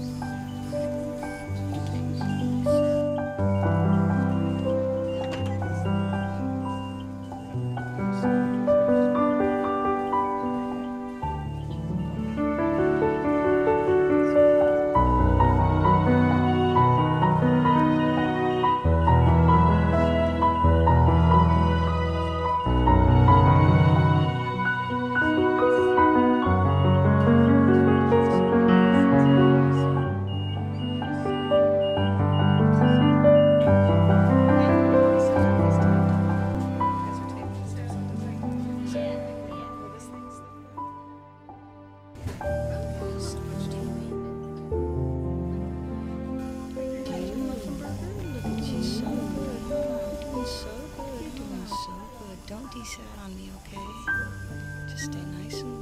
Bye. So good. Doing so good. Don't decide on me, okay? Just stay nice and.